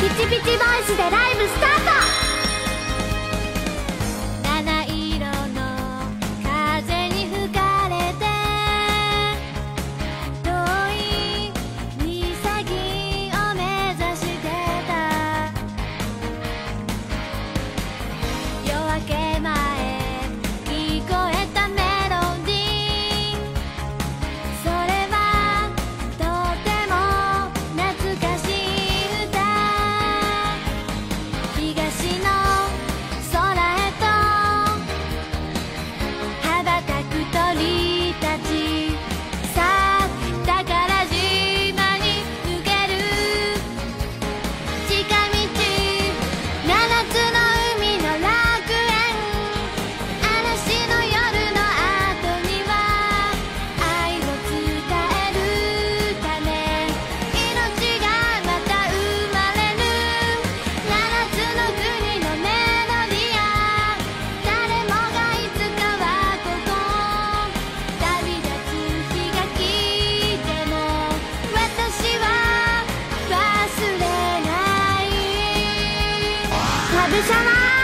ピチピチボイスでライブスタート旅サラ